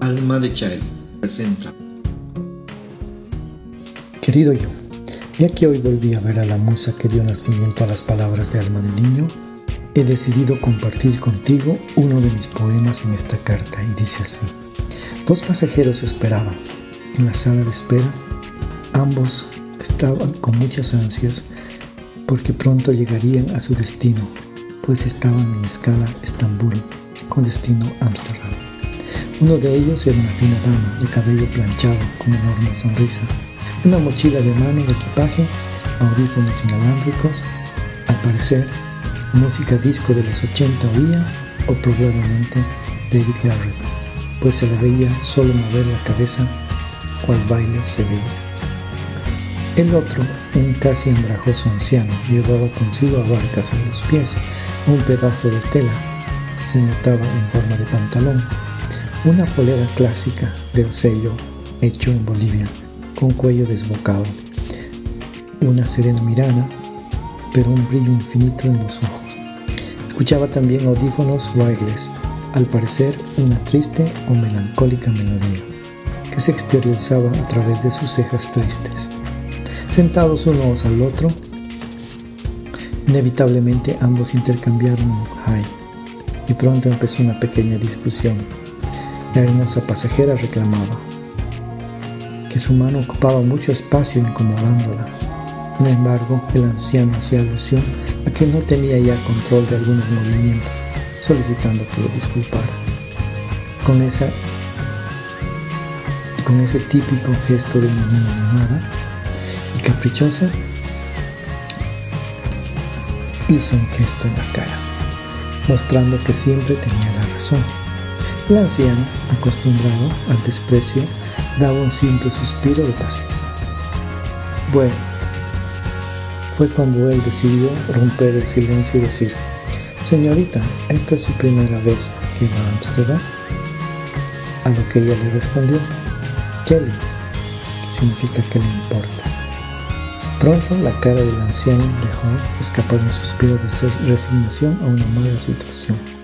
Alma de Chai presenta. Querido yo, ya que hoy volví a ver a la musa que dio nacimiento a las palabras de Alma de Niño, he decidido compartir contigo uno de mis poemas en esta carta y dice así. Dos pasajeros esperaban en la sala de espera. Ambos estaban con muchas ansias porque pronto llegarían a su destino, pues estaban en escala Estambul con destino Ámsterdam. Uno de ellos era una fina dama de cabello planchado con enorme sonrisa, una mochila de mano de equipaje, audífonos inalámbricos, al parecer música disco de los 80 oía o probablemente David Garrett, pues se le veía solo mover la cabeza cual baile se veía. El otro, un casi andrajoso anciano, llevaba consigo abarcas en los pies, un pedazo de tela, se notaba en forma de pantalón, una polera clásica del sello hecho en Bolivia, con cuello desbocado, una serena mirada, pero un brillo infinito en los ojos. Escuchaba también audífonos wireless, al parecer una triste o melancólica melodía, que se exteriorizaba a través de sus cejas tristes. Sentados unos al otro, inevitablemente ambos intercambiaron un hi, y pronto empezó una pequeña discusión. La hermosa pasajera reclamaba que su mano ocupaba mucho espacio incomodándola. Sin embargo, el anciano hacía alusión a que no tenía ya control de algunos movimientos, solicitando que lo disculpara. Con, con ese típico gesto de una niña mimada y caprichosa, hizo un gesto en la cara, mostrando que siempre tenía la razón. El anciano, acostumbrado al desprecio, daba un simple suspiro de paz. Bueno, fue cuando él decidió romper el silencio y decir, Señorita, ¿esta es su primera vez que va a Amsterdam? A lo que ella le respondió, Kelly, significa que le importa. Pronto la cara del anciano dejó escapar un suspiro de resignación a una mala situación.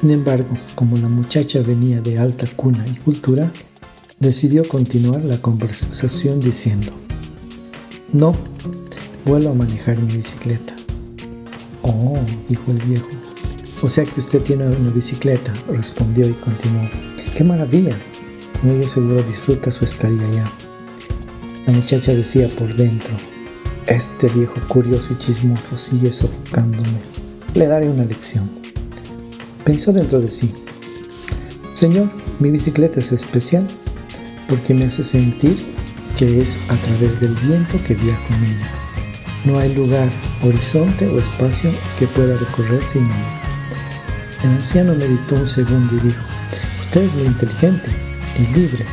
Sin embargo, como la muchacha venía de alta cuna y cultura, decidió continuar la conversación diciendo, no, vuelvo a manejar mi bicicleta. Oh, dijo el viejo. O sea que usted tiene una bicicleta, respondió y continuó. ¡Qué maravilla! Ello seguro disfruta su estadía allá. La muchacha decía por dentro, este viejo curioso y chismoso sigue sofocándome. Le daré una lección. Pensó dentro de sí. Señor, mi bicicleta es especial porque me hace sentir que es a través del viento que viajo en ella. No hay lugar, horizonte o espacio que pueda recorrer sin ella. El anciano meditó un segundo y dijo, usted es muy inteligente y libre,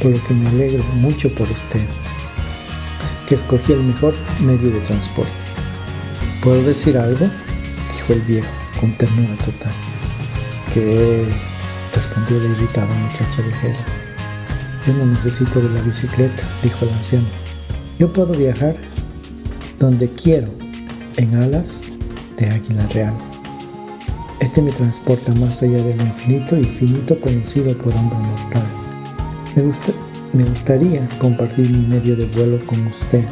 por lo que me alegro mucho por usted, que escogí el mejor medio de transporte. ¿Puedo decir algo? dijo el viejo con ternura total. ¿Qué? respondió la irritada muchacha viajera. Yo no necesito de la bicicleta, dijo el anciano. Yo puedo viajar donde quiero, en alas de águila real. Este me transporta más allá del infinito y finito conocido por hombre mortal. Me, gusta, me gustaría compartir mi medio de vuelo con usted.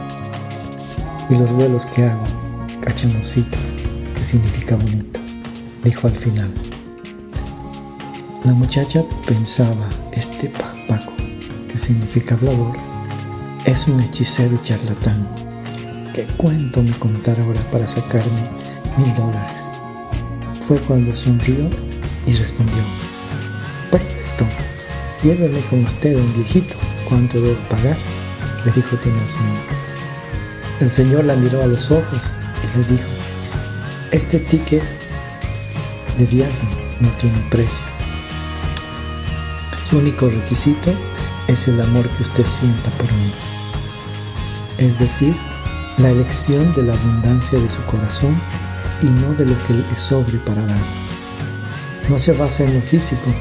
Y los vuelos que hago, cachamosito, que significa bonito, dijo al final. La muchacha pensaba, este Paco, que significa hablador, es un hechicero charlatán. ¿Qué cuento me contar ahora para sacarme mil dólares? Fue cuando sonrió y respondió, perfecto, lléveme con usted un viejito, ¿cuánto debo pagar? Le dijo tenazmente. El señor la miró a los ojos y le dijo, este ticket de viaje no tiene precio. Su único requisito es el amor que usted sienta por mí. Es decir, la elección de la abundancia de su corazón y no de lo que le sobre para dar. No se basa en lo físico,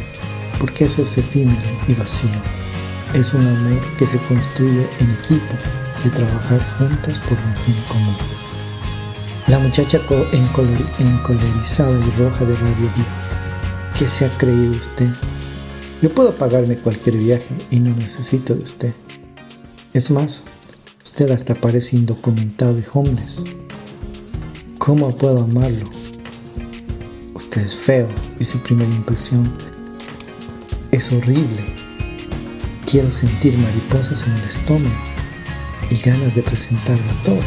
porque eso es efímero y vacío. Es un amor que se construye en equipo, de trabajar juntos por un fin común. La muchacha encolerizada y roja de rabia dijo, ¿qué se ha creído usted? Yo puedo pagarme cualquier viaje y no necesito de usted. Es más, usted hasta parece indocumentado y homeless. ¿Cómo puedo amarlo? Usted es feo y su primera impresión es horrible. Quiero sentir mariposas en el estómago y ganas de presentarlo a todos,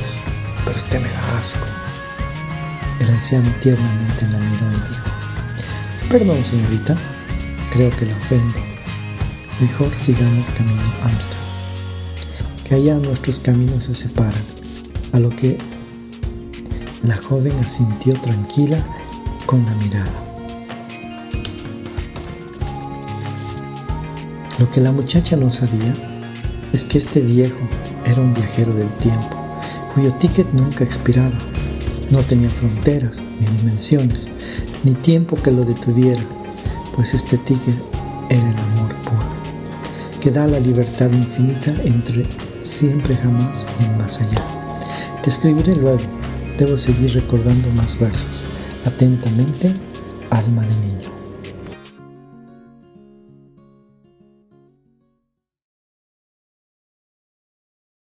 pero usted me da asco. El anciano tiernamente la miró y dijo, Perdón, señorita, creo que la ofendo. Mejor sigamos camino a Amsterdam. Que allá nuestros caminos se separan, a lo que la joven asintió tranquila con la mirada. Lo que la muchacha no sabía es que este viejo era un viajero del tiempo, cuyo ticket nunca expiraba. No tenía fronteras, ni dimensiones, ni tiempo que lo detuviera, pues este ticket era el amor puro, que da la libertad infinita entre siempre, jamás y más allá. Te escribiré luego, debo seguir recordando más versos. Atentamente, alma de niño.